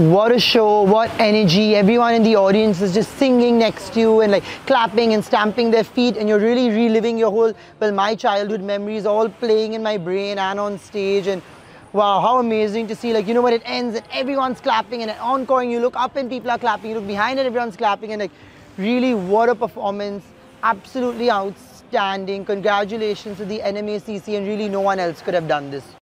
what a show what energy. Everyone in the audience is just singing next to you and like clapping and stamping their feet and you're really reliving your whole well my childhood memories all playing in my brain and on stage and wow how amazing to see like you know when it ends and everyone's clapping and encore you. Look up and people are clapping you look behind and everyone's clapping and like really what a performance. Absolutely outstanding. Congratulations to the NMACC and really no one else could have done this.